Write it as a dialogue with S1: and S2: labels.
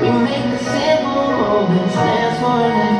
S1: We make the simple moments last forever.